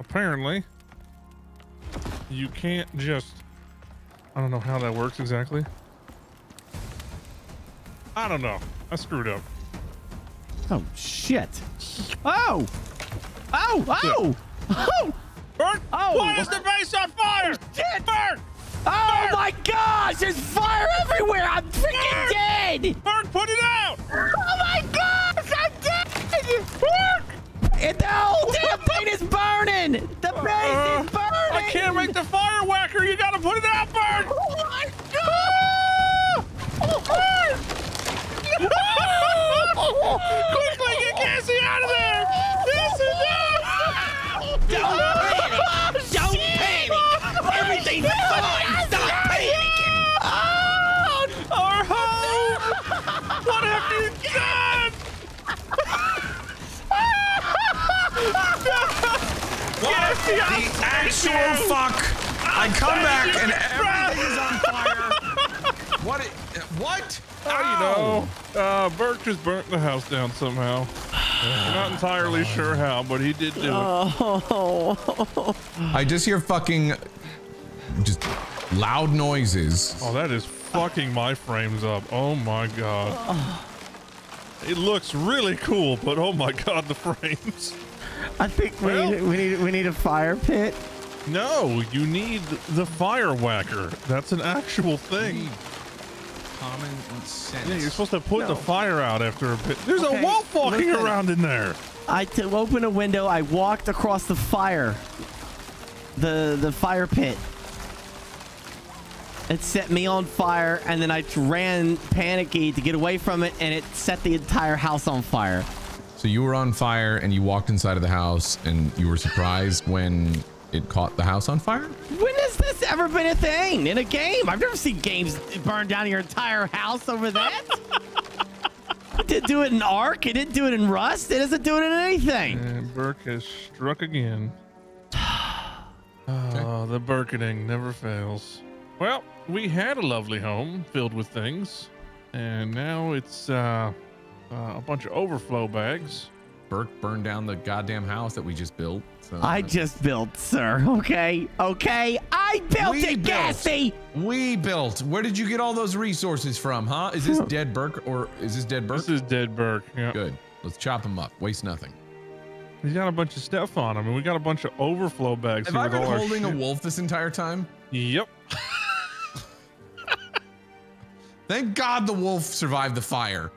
apparently you can't just I don't know how that works exactly. I don't know. I screwed up. Oh shit! Oh! Oh! Oh! Oh! Bert! Oh! Why is the base on fire? Shit! Bert! Oh my gosh! There's fire everywhere! I'm freaking Bert! dead! Bert, put it out! Oh my gosh! I'm dead! And the whole damn thing is burning! The base Uh, is burning! I can't make the fire whacker. You gotta put it out, Bert! Oh my god! Quickly, get Gassy out of there! This is Don't panic! Don't panic! Everything's fine! Stop panicking! Our home! What have you done? Gassy, I'm The actual fuck! I come back and everything is on fire. What? i- What? Oh, you know, uh, Burke just burnt the house down somehow. We're not entirely sure how, but he did do it. Oh. I just hear fucking just loud noises. Oh, that is fucking my frames up. Oh my god. It looks really cool, but oh my god, the frames. I think we, Well- need, we need we need a fire pit. No, you need the fire whacker. That's an actual thing. Common sense. Yeah, you're supposed to put the fire out after a bit. There's Okay, a wolf walking listen. around in there. I t- opened a window. I walked across the fire, the the fire pit. It set me on fire, and then I ran panicky to get away from it, and it set the entire house on fire. So you were on fire and you walked inside of the house and you were surprised when it caught the house on fire? When has this ever been a thing in a game? I've never seen games burn down your entire house over that. it didn't do it in Ark. It didn't do it in Rust. It doesn't do it in anything. And Burke has struck again. Oh, the Burkening never fails. Well, we had a lovely home filled with things, and now it's uh, uh, a bunch of overflow bags. Burke burned down the goddamn house that we just built. So I just built, sir. Okay, okay. I built We it, built. Gassy. we built. Where did you get all those resources from, huh? Is this dead Burke or is this dead Burke? This is dead Burke. Yeah. Good. Let's chop him up. Waste nothing. He's got a bunch of stuff on him, and we got a bunch of overflow bags Have here I with been all our holding a wolf this entire time? Yep. Thank God the wolf survived the fire.